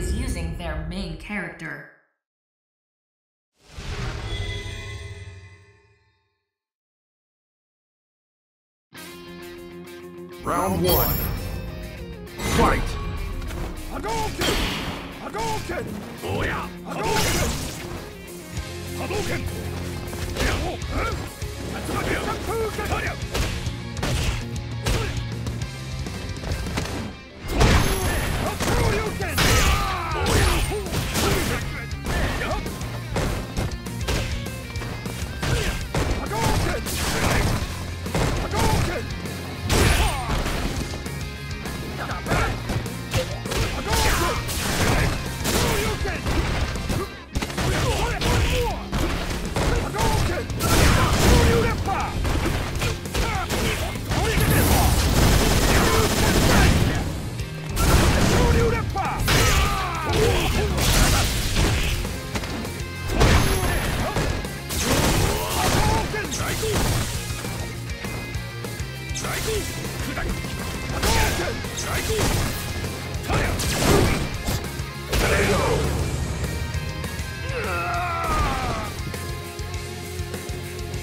is using their main character. Round one. Fight! Hadouken! Hadouken! Oh yeah! Hadouken! Hadouken!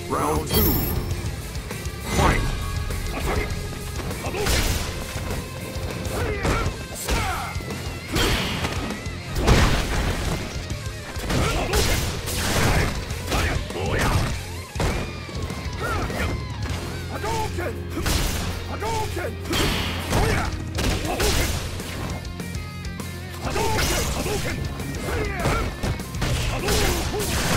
Round two. Hadouken! Hadouken! Hadouken! Hadouken!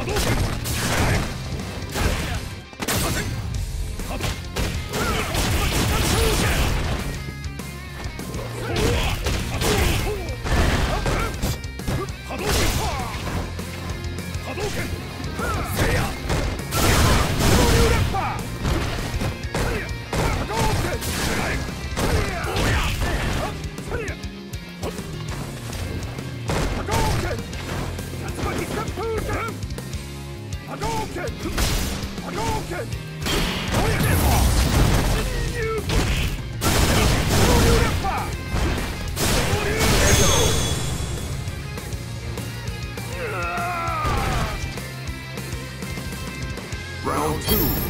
Hadouken! Round two.